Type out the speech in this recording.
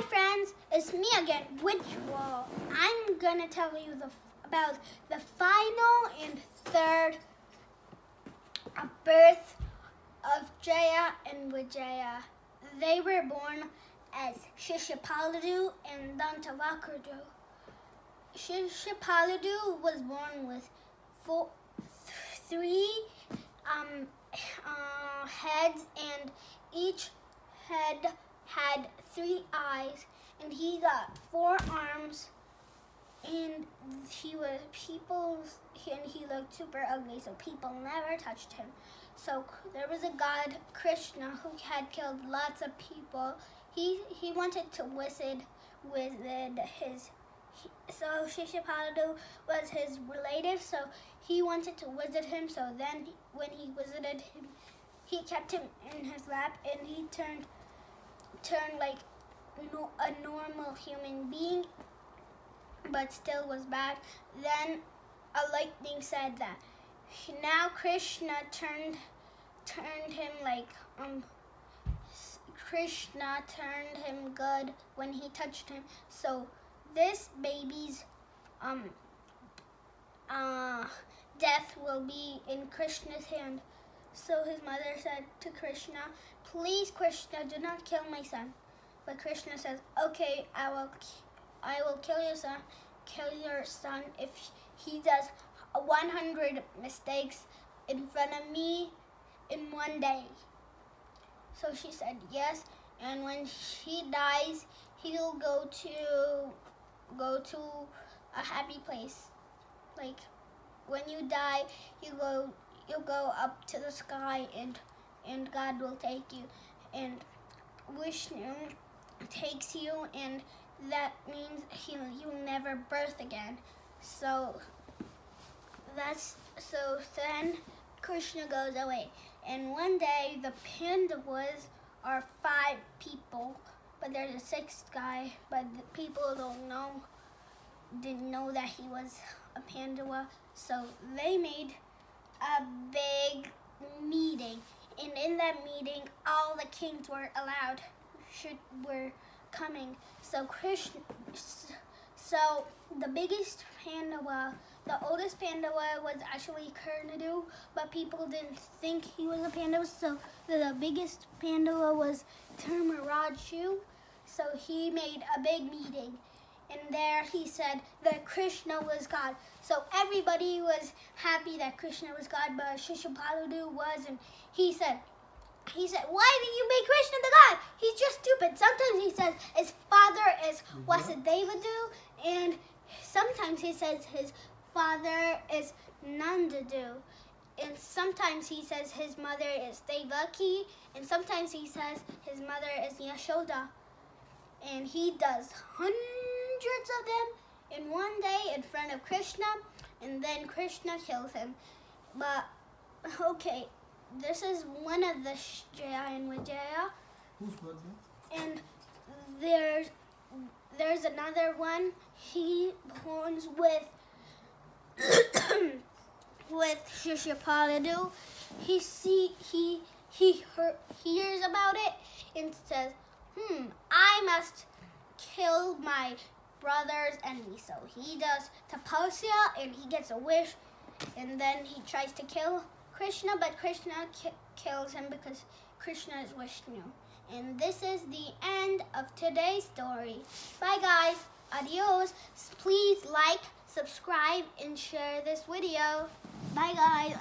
Hi friends, it's me again, Vijwal. I'm gonna tell you the, about the final and third birth of Jaya and Vijaya. They were born as Shishupaludu and Dantavakardu. Shishupaludu was born with four, three um, uh, heads and each head had three eyes and he got four arms and he was people and he looked super ugly so people never touched him. So there was a god krishna who had killed lots of people. He he wanted to visit visit his so Shishupaludu was his relative so he wanted to visit him. So then when he visited him he kept him in his lap and he turned turned like no, a normal human being, but still was bad. Then a lightning said that now Krishna turned turned him like um Krishna turned him good when he touched him. So this baby's um uh death will be in Krishna's hand. So his mother said to Krishna, Please, Krishna, do not kill my son. But Krishna says, Okay, I will, I will kill your son, kill your son if he does 100 mistakes in front of me in one day. So she said yes, and when he dies, he'll go to go to a happy place. Like when you die, you go you go up to the sky and and God will take you and Vishnu takes you and that means he you'll never birth again. So that's so then Krishna goes away. And one day the Pandavas are five people, but there's a sixth guy, but the people don't know didn't know that he was a Pandava. So they made a big meeting. And in that meeting, all the kings were allowed, should, were coming. So Krishna, so the biggest Pandava, the oldest Pandava was actually Karnadu, but people didn't think he was a Pandava. So the biggest Pandava was Dharmaraju. So he made a big meeting and there he said that Krishna was God. So everybody was happy that Krishna was God, but Shishupaludu was, and he said, he said, why did you make Krishna the God? He's just stupid. Sometimes he says his father is Vasudevadu, and sometimes he says his father is Nandadu. And sometimes he says his mother is Devaki, and sometimes he says his mother is Yashoda. And he does hundreds hundreds of them in one day in front of Krishna, and then Krishna kills him. But, okay, this is one of the Jaya and Vijaya. Who's birthday? And there's there's another one. He horns with with Shishupaludu. He see he he heard, hears about it and says, "Hmm, I must kill my brother's enemy. So he does tapasya and he gets a wish and then he tries to kill Krishna, but Krishna ki kills him because Krishna is Vishnu. And this is the end of today's story. Bye guys. Adios. Please like, subscribe, and share this video. Bye guys.